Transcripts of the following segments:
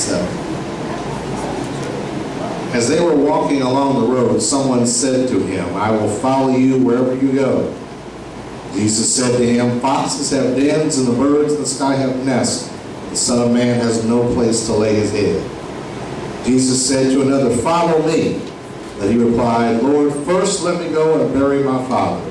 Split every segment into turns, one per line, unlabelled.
7. As they were walking along the road, someone said to him, I will follow you wherever you go. Jesus said to him, Foxes have dens and the birds in the sky have nests. The Son of Man has no place to lay his head. Jesus said to another, Follow me. But he replied, Lord, first let me go and bury my father.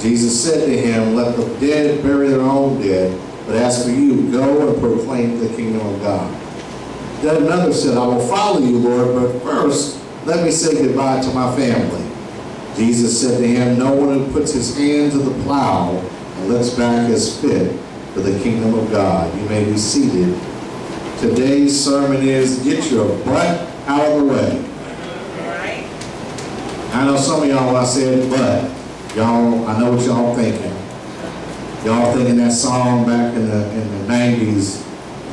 Jesus said to him, Let the dead bury their own dead, but as for you, go and proclaim the kingdom of God. Then another said, I will follow you, Lord, but first let me say goodbye to my family. Jesus said to him, No one who puts his hand to the plow and looks back is fit for the kingdom of God. You may be seated. Today's sermon is Get Your Butt Out of the Way. I know some of y'all, I said, but y'all, I know what y'all thinking. Y'all thinking that song back in the in the 90s,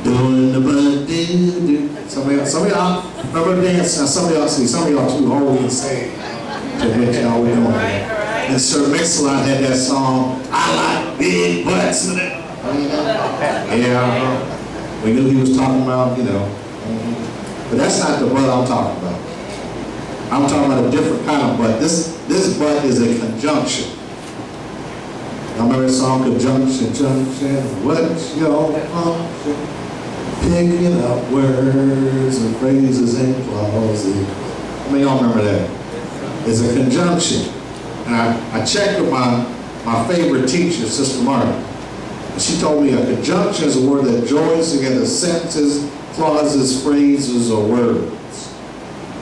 doing the do. Some of y'all, remember the dance. Now some of y'all see, some of y'all too old to say to what y'all were doing. And Sir Mix-a-Lot had that song, I like big butts. Yeah, we knew he was talking about, you know. But that's not the butt I'm talking about. I'm talking about a different kind of butt. This this butt is a conjunction. I remember the song Conjunction, Junction, what's your function? Picking up words and phrases and clauses. I mean, y'all remember that? It's a conjunction. And I, I checked with my, my favorite teacher, Sister Martin. And she told me a conjunction is a word that joins together sentences, clauses, phrases, or words.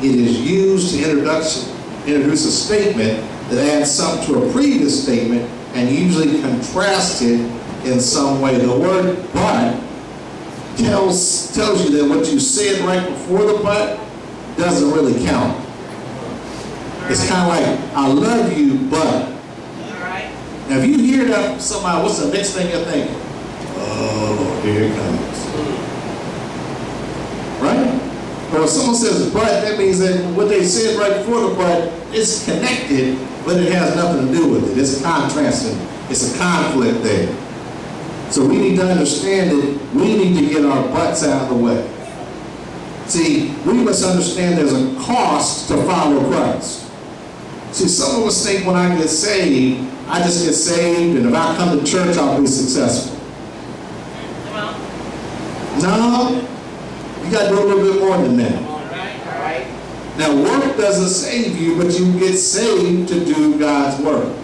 It is used to introduction, introduce a statement that adds something to a previous statement and usually contrast it in some way. The word but tells, tells you that what you said right before the but doesn't really count. It's kind of like, I love you, but. Now, if you hear that from somebody, what's the next thing you're thinking? Oh, here it comes. Right? But if someone says but, that means that what they said right before the but is connected, but it has nothing to do with it. It's contrasting. It's a conflict there. So we need to understand that we need to get our butts out of the way. See, we must understand there's a cost to follow Christ. See, some of us think when I get saved, I just get saved, and if I come to church, I'll be successful. No, you got to do a little bit more than that. Now, work doesn't save you, but you get saved to do God's work.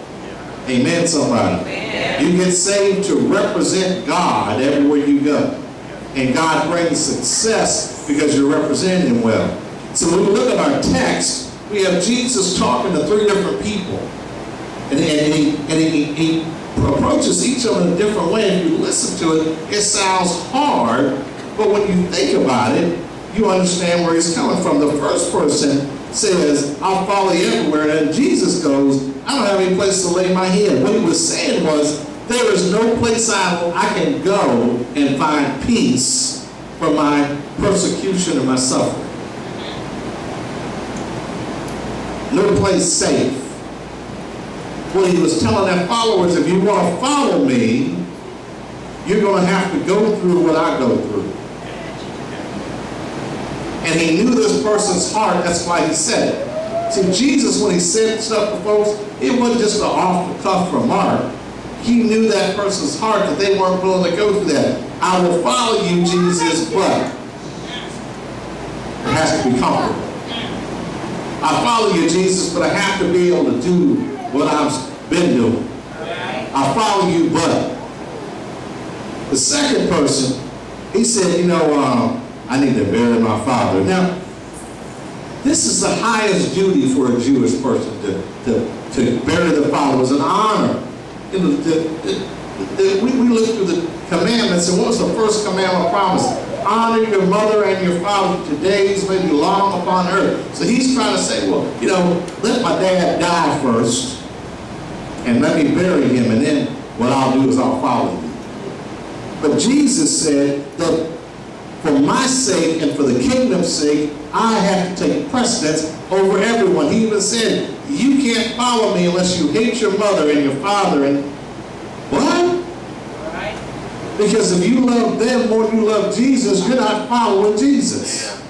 Amen, somebody. Amen. You get saved to represent God everywhere you go. And God brings success because you're representing Him well. So when we look at our text, we have Jesus talking to three different people. And, and, he, and he, he approaches each of them in a different way. If you listen to it, it sounds hard, but when you think about it, you understand where he's coming from. The first person says, I'll follow you everywhere. And Jesus goes, I don't have any place to lay my head. What he was saying was, there is no place I, I can go and find peace from my persecution and my suffering. No place safe. What he was telling their followers, if you want to follow me, you're going to have to go through what I go through. And he knew this person's heart, that's why he said it. See, Jesus, when he said stuff to folks, it wasn't just an off-the-cuff remark. He knew that person's heart that they weren't willing to go through that. I will follow you, Jesus, but it has to be comfortable. I follow you, Jesus, but I have to be able to do what I've been doing. I follow you, but. The second person, he said, you know, um, I need to bury my father. Now, this is the highest duty for a Jewish person to, to, to bury the father. It was an honor. You know, the, the, the, we, we look through the commandments, and what was the first commandment promise? Honor your mother and your father. Today's may be long upon earth. So he's trying to say, well, you know, let my dad die first, and let me bury him, and then what I'll do is I'll follow you. But Jesus said that for my sake and for the kingdom's sake, I have to take precedence over everyone. He even said, you can't follow me unless you hate your mother and your father. And what? Because if you love them more than you love Jesus, you're not following Jesus.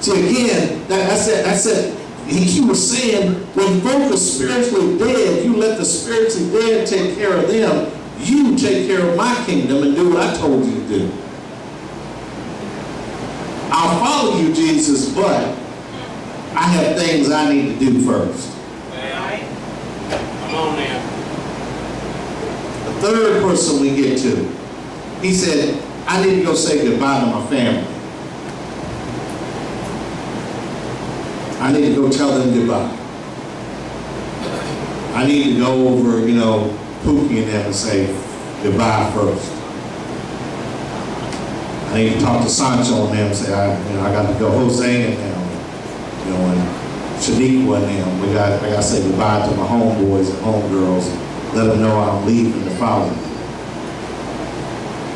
See, again, that, that's it. That's it. He, he was saying, when folk are spiritually dead, you let the spiritually dead take care of them. You take care of my kingdom and do what I told you to do. Follow you, Jesus, but I have things I need to do first.
Come on now.
The third person we get to, he said, I need to go say goodbye to my family. I need to go tell them goodbye. I need to go over, you know, Pookie and them and say goodbye first. I need to talk to Sancho and them and say, I, you know, I got to go Jose and them, you know, and Shaniqua and them. We got, I got to say goodbye to my homeboys and homegirls and let them know I'm leaving to follow.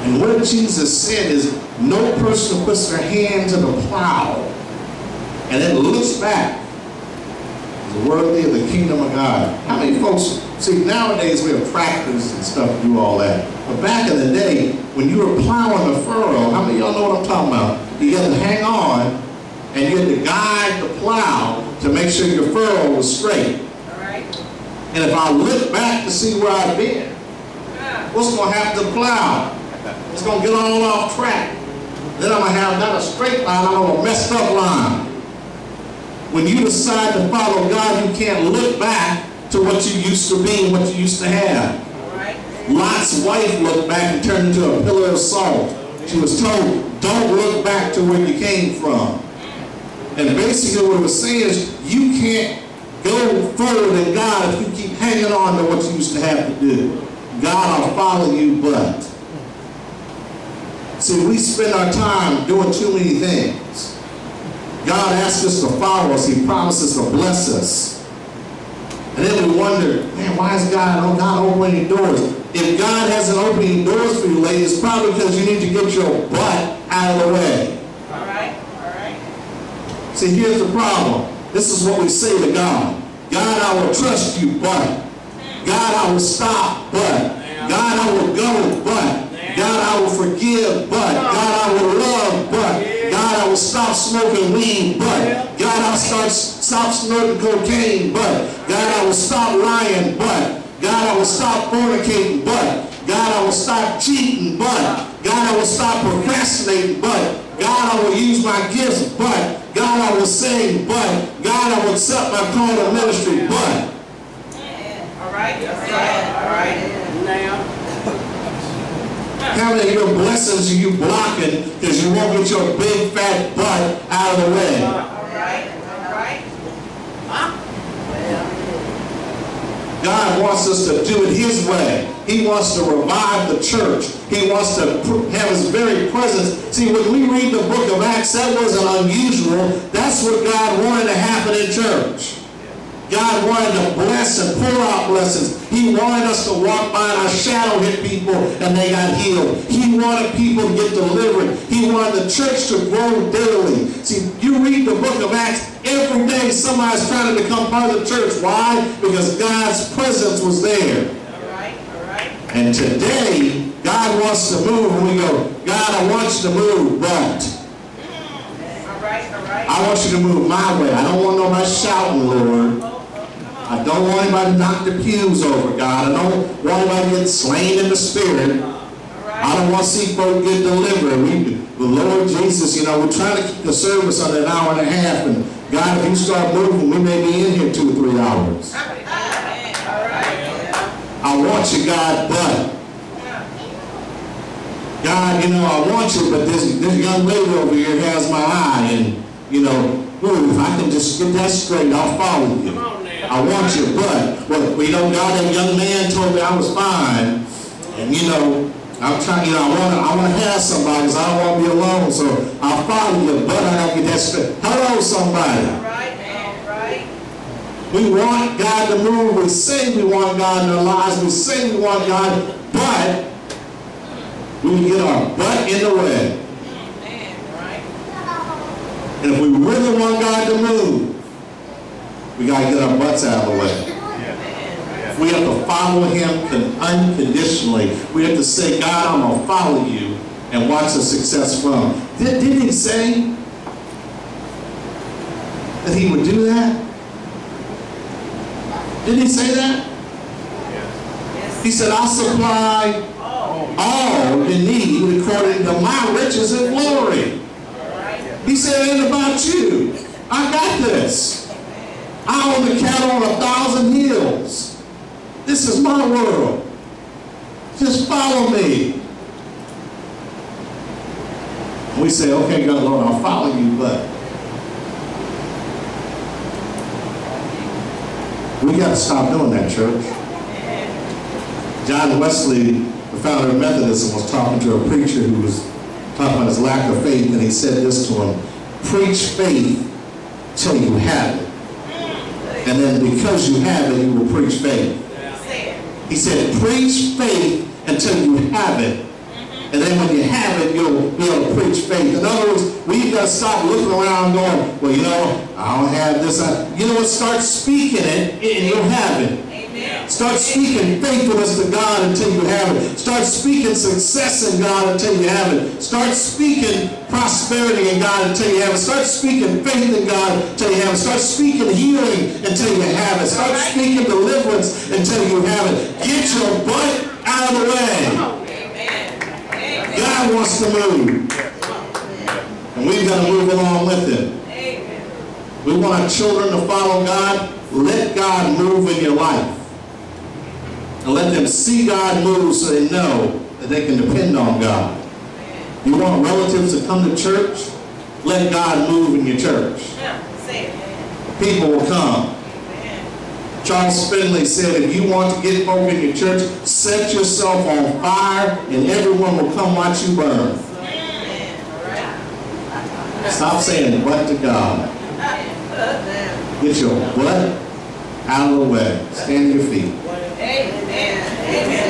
And what Jesus said is, no person puts their hand to the plow and then looks back is worthy of the kingdom of God. How many folks, see nowadays we have tractors and stuff to do all that. But back in the day, when you were plowing the furrow, how many of y'all know what I'm talking about? You had to hang on and you had to guide the plow to make sure your furrow was straight. All right. And if I look back to see where I've been, what's going to happen to the plow? It's going to get all off track. Then I'm going to have not a straight line, I'm going to a messed up line. When you decide to follow God, you can't look back to what you used to be and what you used to have. Lot's wife looked back and turned into a pillar of salt. She was told, don't look back to where you came from. And basically what it was saying is, you can't go further than God if you keep hanging on to what you used to have to do. God will follow you, but. See, we spend our time doing too many things. God asks us to follow us. He promises to bless us. And then we wonder, man, why is God oh, not opening doors? If God hasn't opening doors for you, ladies, it's probably because you need to get your butt out of the way.
All right, all right.
See, here's the problem. This is what we say to God. God, I will trust you, but. God, I will stop, but. God, I will go, but. God, I will forgive, but. God, I will love, but. God, I will stop smoking weed, but. God, I'll start, stop snorting cocaine, but. God, I will stop lying, but. God, I will stop fornicating, but. God, I will stop cheating, but. God, I will stop procrastinating, but. God, I will use my gifts, but. God, I will sing, but. God, I will accept my call to ministry, but.
All right, all right, all right. Now,
How many of your blessings are you blocking because you won't get your big fat butt out of the way?
Uh, all right, all right.
God wants us to do it His way. He wants to revive the church. He wants to have His very presence. See, when we read the book of Acts, that wasn't unusual. That's what God wanted to happen in church. God wanted to bless and pour out blessings. He wanted us to walk by and our shadow hit people and they got healed. He wanted people to get delivered. He wanted the church to grow daily. See, you read the book of Acts, every day somebody's trying to become part of the church. Why? Because God's presence was there.
All right, all right.
And today, God wants to move and we go, God, I want you to move, but
All right, all right.
I want you to move my way. I don't want nobody shouting, Lord.
Oh, oh.
I don't want anybody to knock the pews over, God. I don't want anybody to get slain in the spirit. I don't want to see folk get delivered. We, the Lord Jesus, you know, we're trying to keep the service under an hour and a half. And God, if you start moving, we may be in here two or three hours. I want you, God, but God, you know, I want you, but this, this young lady over here has my eye. And, you know, ooh, if I can just get that straight, I'll follow you.
Come on now.
I want you, but, well, you know, God, that young man told me I was fine. And, you know, I'm trying, you know, I want to I wanna have somebody because I don't want to be alone. So I'll follow you, but I got to get that straight. Hello, somebody.
Right, man, right.
We want God to move. We say we want God in our lives. We say we want God, but we get our butt in the way.
Mm, man, right.
And if we really want God to move, we got to get our butts out of the way. We have to follow him unconditionally. We have to say, God, I'm going to follow you and watch the success from. Did, didn't he say that he would do that? Didn't he say that? He said, I'll supply all you need according to my riches and glory. He said, it ain't about you. I got this. I own the cattle on a thousand hills. This is my world. Just follow me. We say, okay, God, Lord, I'll follow you, but we got to stop doing that, church. John Wesley, the founder of Methodism, was talking to a preacher who was talking about his lack of faith, and he said this to him, preach faith till you have it. And then because you have it, you will preach faith. He said, preach faith until you have it. Mm-hmm. And then when you have it, you'll be able to preach faith. In other words, we've got to stop looking around going, well, you know, I don't have this. I, you know what? Start speaking it and you'll have it. Start speaking faithfulness to God until you have it. Start speaking success in God until you have it. Start speaking prosperity in God until you have it. Start speaking faith in God until you have it. Start speaking healing until you have it. Start speaking deliverance until you have it. Get your butt out of the way. God wants to move. And we've got to move along with him. We want our children to follow God. Let God move in your life. And let them see God move so they know that they can depend on God. You want relatives to come to church? Let God move in your church. People will come. Charles Finney said, if you want to get folk in your church, set yourself on fire and everyone will come watch you burn. Stop saying what to God. Get your butt out of the way. Stand to your feet.
Amen.